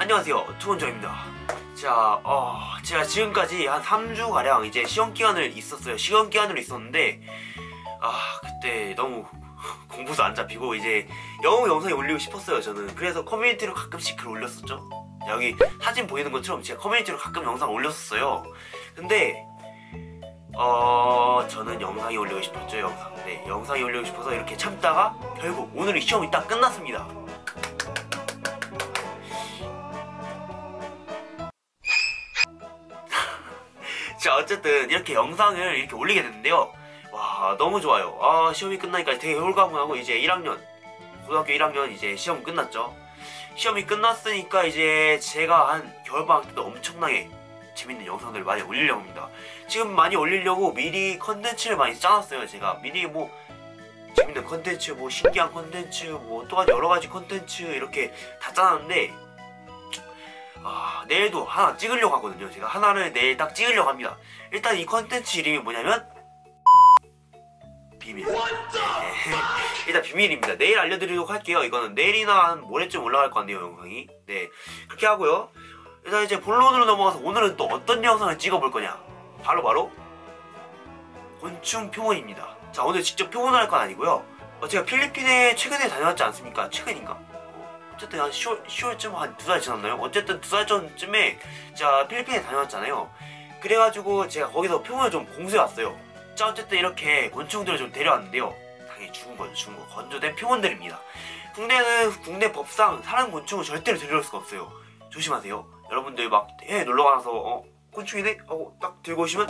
안녕하세요. 투원정입니다. 자 어, 제가 지금까지 한 3주가량 이제 시험기간을 있었어요. 시험기간으로 있었는데 아 그때 너무 공부도 안 잡히고 이제 영어 영상이 올리고 싶었어요 저는. 그래서 커뮤니티로 가끔씩 글 올렸었죠. 여기 사진 보이는 것처럼 제가 커뮤니티로 가끔 영상 올렸었어요. 근데 어 저는 영상이 올리고 싶었죠 영상. 네 영상이 올리고 싶어서 이렇게 참다가 결국 오늘이 시험이 딱 끝났습니다 자 어쨌든 이렇게 영상을 이렇게 올리게 됐는데요. 와 너무 좋아요. 아 시험이 끝나니까 되게 홀가분하고 이제 1학년 고등학교 1학년 이제 시험 끝났죠. 시험이 끝났으니까 이제 제가 한 겨울방학 때도 엄청나게 재밌는 영상들을 많이 올리려고 합니다. 지금 많이 올리려고 미리 컨텐츠를 많이 짜놨어요 제가. 미리 뭐 재밌는 컨텐츠 뭐 신기한 컨텐츠 뭐또 여러 가지 컨텐츠 이렇게 다 짜놨는데 아, 내일도 하나 찍으려고 하거든요. 제가 하나를 내일 딱 찍으려고 합니다. 일단 이 컨텐츠 이름이 뭐냐면 비밀. 네. 일단 비밀입니다. 내일 알려드리도록 할게요. 이거는 내일이나 한 모레쯤 올라갈 것 같네요, 영상이. 네. 그렇게 하고요. 일단 이제 본론으로 넘어가서 오늘은 또 어떤 영상을 찍어볼 거냐. 바로 바로 곤충 표본입니다. 자, 오늘 직접 표본을 할 건 아니고요. 어, 제가 필리핀에 최근에 다녀왔지 않습니까? 최근인가? 어쨌든 한 10월, 10월쯤 한 두 달 지났나요? 어쨌든 두 달 전쯤에 제가 필리핀에 다녀왔잖아요. 그래가지고 제가 거기서 표본을 좀 공수해 왔어요. 자 어쨌든 이렇게 곤충들을 좀 데려왔는데요. 당연히 죽은 거죠, 죽은 거. 건조된 표본들입니다. 국내는 국내 법상 사람 곤충은 절대로 데려올 수가 없어요. 조심하세요. 여러분들 막 해외 놀러 가서 어 곤충이네 하고 딱 들고 오시면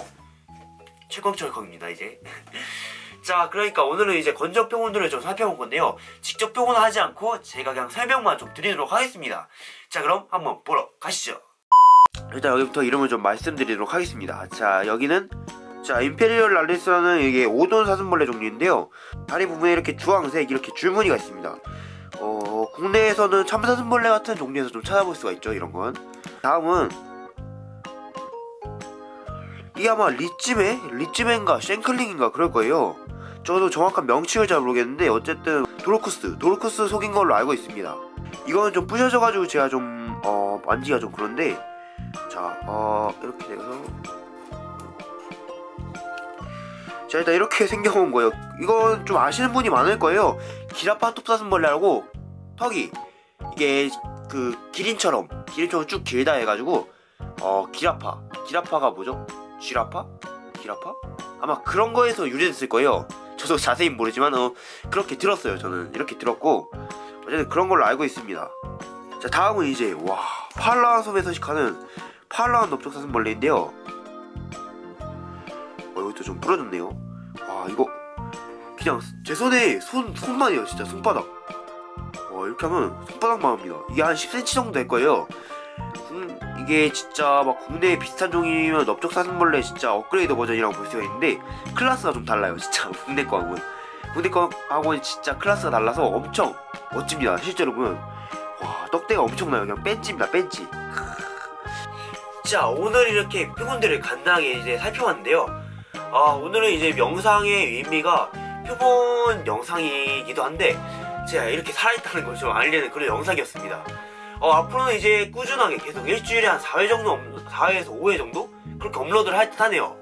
철컹철컹입니다 이제. 자 그러니까 오늘은 이제 건조 표본들을 좀 살펴볼 건데요. 직접 표본을 하지 않고 제가 그냥 설명만 좀 드리도록 하겠습니다. 자 그럼 한번 보러 가시죠. 일단 여기부터 이름을 좀 말씀드리도록 하겠습니다. 자 여기는 자 imperialis는 이게 오돈 사슴벌레 종류인데요. 다리 부분에 이렇게 주황색 이렇게 줄무늬가 있습니다. 어 국내에서는 참사슴벌레 같은 종류에서 좀 찾아볼 수가 있죠 이런 건. 다음은 이게 아마 ritsemae? ritsemae인가? schenklingi인가? 그럴 거예요. 저도 정확한 명칭을 잘 모르겠는데 어쨌든 Dorcus Dorcus 속인 걸로 알고 있습니다. 이거는 좀 부셔져가지고 제가 좀 어, 만지기가 좀 그런데 자 어, 이렇게 돼서. 자 일단 이렇게 생겨온 거예요. 이건 좀 아시는 분이 많을 거예요. 기라파 톱사슴벌레라고 턱이 이게 그 기린처럼 기린처럼 쭉 길다 해가지고 어 기라파. 기라파가 뭐죠? 쥐라파? 기라파? 아마 그런 거에서 유래됐을 거예요. 저도 자세히 모르지만 어, 그렇게 들었어요 저는. 이렇게 들었고 어쨌든 그런 걸로 알고 있습니다. 자 다음은 이제 와 팔라완 섬에 서식하는 팔라완 넓적사슴벌레인데요. 어, 이것도 좀 부러졌네요. 와 이거 그냥 제 손에 손, 손만이에요 진짜 손바닥. 와 이렇게 하면 손바닥만 합니다. 이게 한 10cm 정도 될 거예요. 음, 이게 진짜 막 국내에 비슷한 종이면 넓적사슴벌레 진짜 업그레이드 버전이라고 볼 수가 있는데 클래스가 좀 달라요 진짜. 국내 거하고는. 국내 거하고는 진짜 클래스가 달라서 엄청 멋집니다 실제로 보면. 와 떡대가 엄청나요. 그냥 뺀찌입니다 뺀찌 자 오늘 이렇게 표본들을 간단하게 이제 살펴봤는데요. 아 오늘은 이제 영상의 의미가 표본 영상이기도 한데 제가 이렇게 살아있다는 걸 좀 알리는 그런 영상이었습니다 어, 앞으로는 이제 꾸준하게 계속 일주일에 한 4회 정도, 4회에서 5회 정도? 그렇게 업로드를 할 듯 하네요.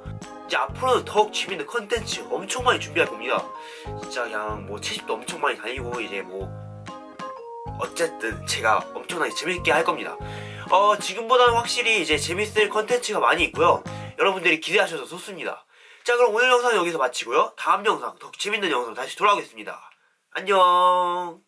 이제 앞으로는 더욱 재밌는 컨텐츠 엄청 많이 준비할 겁니다. 진짜 그냥 뭐 채집도 엄청 많이 다니고, 이제 뭐, 어쨌든 제가 엄청나게 재밌게 할 겁니다. 어, 지금보다는 확실히 이제 재밌을 컨텐츠가 많이 있고요. 여러분들이 기대하셔서 좋습니다. 자, 그럼 오늘 영상은 여기서 마치고요. 다음 영상, 더 재밌는 영상 다시 돌아오겠습니다. 안녕!